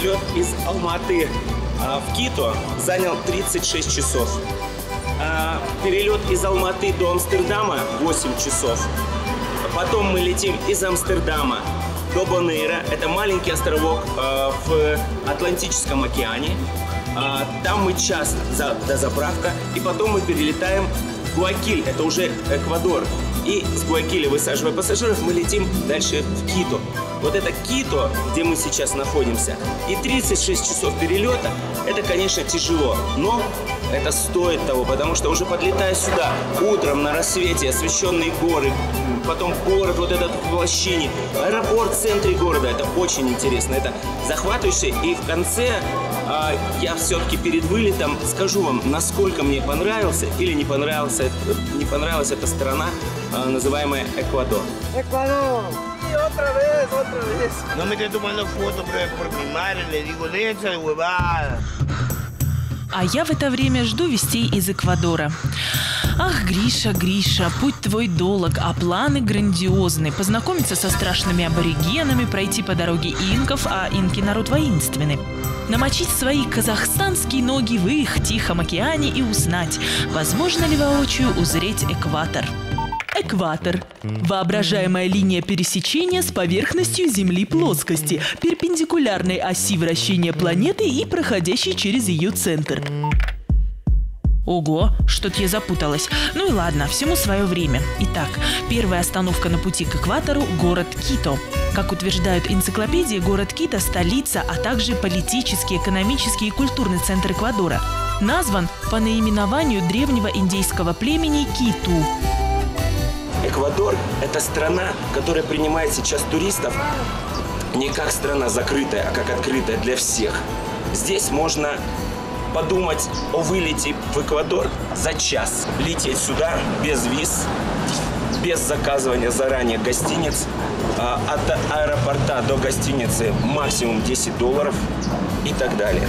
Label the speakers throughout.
Speaker 1: Перелет из Алматы а, в Кито занял 36 часов. А, перелет из Алматы до Амстердама 8 часов. Потом мы летим из Амстердама до Бонейра. Это маленький островок а, в Атлантическом океане. Там мы час до заправка. И потом мы перелетаем в Гуакиль. Это уже Эквадор. И с Гуакиля, высаживая пассажиров, мы летим дальше в Кито. Вот это Кито, где мы сейчас находимся, и 36 часов перелета, это, конечно, тяжело, но это стоит того, потому что уже подлетая сюда, утром на рассвете, освещенные горы, потом город вот этот в лощине, аэропорт в центре города, это очень интересно, это захватывающе, и в конце а, я все-таки перед вылетом скажу вам, насколько мне понравился или не понравился, не понравилась эта страна, а, называемая Эквадор.
Speaker 2: Эквадор!
Speaker 3: Otra vez, otra vez. No me estoy tomando fotos por, por mi madre, le digo, déjense de huevada.
Speaker 4: А я в это время жду вестей из Эквадора. Ах, Гриша, Гриша, путь твой долг, а планы грандиозны. Познакомиться со страшными аборигенами, пройти по дороге инков, а инки народ воинственный. Намочить свои казахстанские ноги в их тихом океане и узнать, возможно ли воочию узреть экватор. Экватор. Воображаемая линия пересечения с поверхностью Земли плоскости, перпендикулярной оси вращения планеты и проходящей через ее центр. Ого, что-то я запуталась. Ну и ладно, всему свое время. Итак, первая остановка на пути к экватору – город Кито. Как утверждают энциклопедии, город Кито – столица, а также политический, экономический и культурный центр Эквадора. Назван по наименованию древнего индейского племени Киту.
Speaker 1: Эквадор – это страна, которая принимает сейчас туристов не как страна закрытая, а как открытая для всех. Здесь можно подумать о вылете в Эквадор за час. Лететь сюда без виз, без заказывания заранее гостиниц. А от аэропорта до гостиницы максимум 10 долларов и так далее.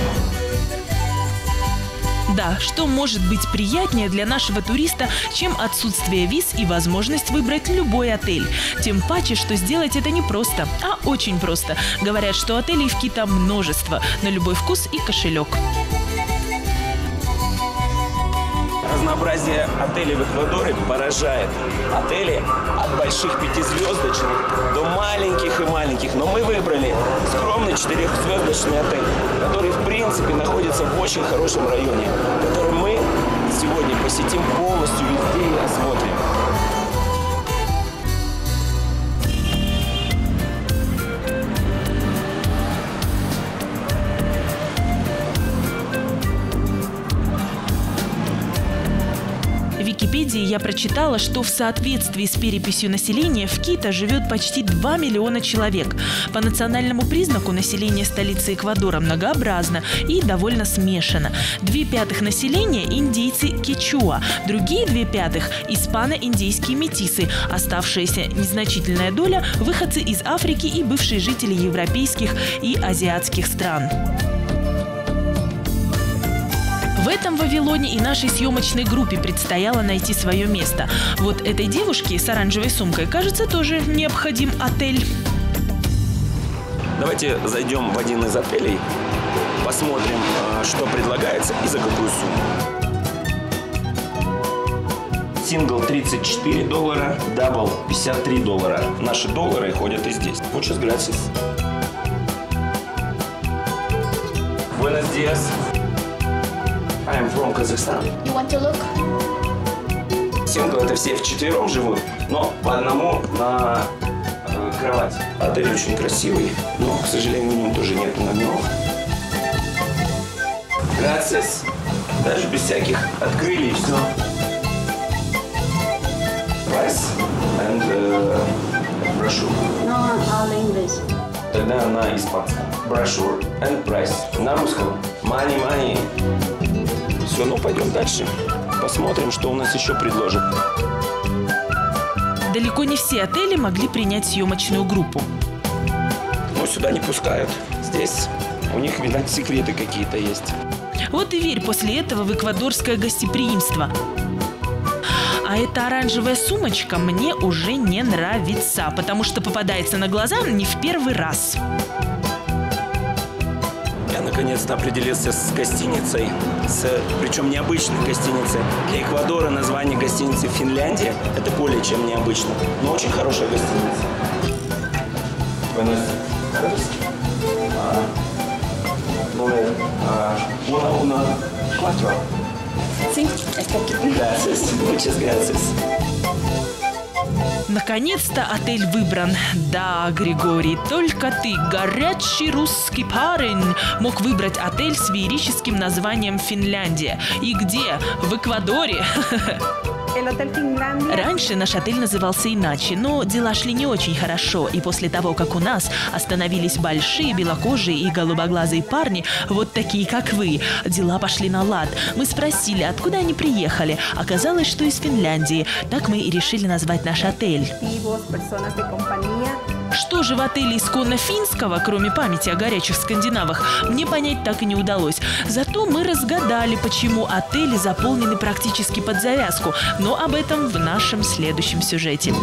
Speaker 4: Да, что может быть приятнее для нашего туриста, чем отсутствие виз и возможность выбрать любой отель. Тем паче, что сделать это не просто, а очень просто. Говорят, что отелей в Кита множество, на любой вкус и кошелек.
Speaker 1: Разнообразие отелей в Эквадоре поражает. Отели от больших пятизвездочных до маленьких и маленьких. Но мы выбрали скромный четырехзвездочный отель, который в принципе находится в очень хорошем районе, который мы сегодня посетим
Speaker 4: Википедии я прочитала, что в соответствии с переписью населения в Кита живет почти 2 миллиона человек. По национальному признаку население столицы Эквадора многообразно и довольно смешано. Две пятых населения – индейцы кечуа, другие две пятых – испано-индейские метисы, оставшаяся незначительная доля – выходцы из Африки и бывшие жители европейских и азиатских стран. В этом Вавилоне и нашей съемочной группе предстояло найти свое место. Вот этой девушке с оранжевой сумкой, кажется, тоже необходим отель.
Speaker 1: Давайте зайдем в один из отелей, посмотрим, а, что предлагается и за какую сумму. Сингл 34 доллара, double 53 доллара. Наши доллары ходят и здесь. Muchas gracias. Buenos días. I am from Kazakhstan.
Speaker 5: You want to look?
Speaker 1: Single это все вчетвером живут, но по одному на э, кровать. Отель очень красивый, но, к сожалению, в нем тоже нет номеров. Gracias. Даже без всяких открыли и все. Price and uh, brochure.
Speaker 5: No, all English.
Speaker 1: Тогда на испанском. Brochure and price. На русском. Money, money. Все, ну пойдем дальше. Посмотрим, что у нас еще предложат.
Speaker 4: Далеко не все отели могли принять съемочную группу.
Speaker 1: Но сюда не пускают. Здесь у них, видать, секреты какие-то есть.
Speaker 4: Вот и верь после этого в эквадорское гостеприимство. А эта оранжевая сумочка мне уже не нравится, потому что попадается на глаза не в первый раз.
Speaker 1: Наконец-то определился с гостиницей, с, причем необычной гостиницей. Для Эквадора название гостиницы Финляндия – это более чем необычно, но очень хорошая гостиница. Ah, número ah, uno, uno, cuatro.
Speaker 2: Sí, está aquí.
Speaker 1: Gracias, muchas gracias.
Speaker 4: Наконец-то отель выбран. Да, Григорий, только ты, горячий русский парень, мог выбрать отель с феерическим названием Финляндия. И где? В Эквадоре. Раньше наш отель назывался иначе, но дела шли не очень хорошо, и после того, как у нас остановились большие белокожие и голубоглазые парни, вот такие, как вы, дела пошли на лад. Мы спросили, откуда они приехали. Оказалось, что из Финляндии. Так мы и решили назвать наш отель. Что же в отеле исконно финского, кроме памяти о горячих скандинавах, мне понять так и не удалось. Зато мы разгадали, почему отели заполнены практически под завязку, но об этом в нашем следующем сюжете.